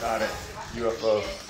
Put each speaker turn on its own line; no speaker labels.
Got it. UFO.